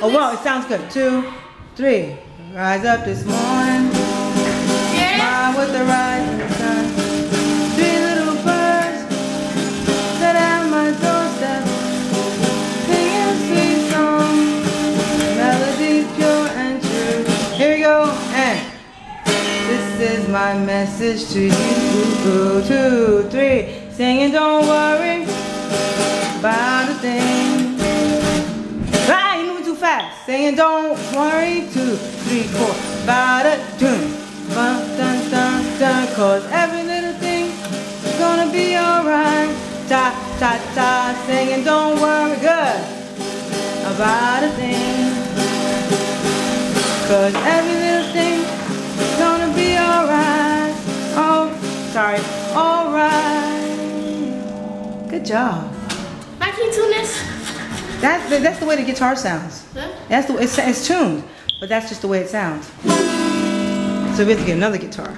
Oh, well, it sounds good. Two, three. Rise up this morning. Yeah. With the rising sun. Three little birds sat at my doorstep, singing sweet song. Melody pure and true. Here we go. And this is my message to you. Two, three. Singing, don't worry Saying don't worry. Two, three, four. About a dun, dun, dun, dun, dun. Cause every little thing is gonna be alright. Ta, ta, ta. Saying don't worry. Good. About a thing. Cause every little thing is gonna be alright. Oh, sorry. Alright. Good job. Can you tune? That's the, that's the way the guitar sounds. Huh? That's the it's, it's tuned, but that's just the way it sounds. So we have to get another guitar.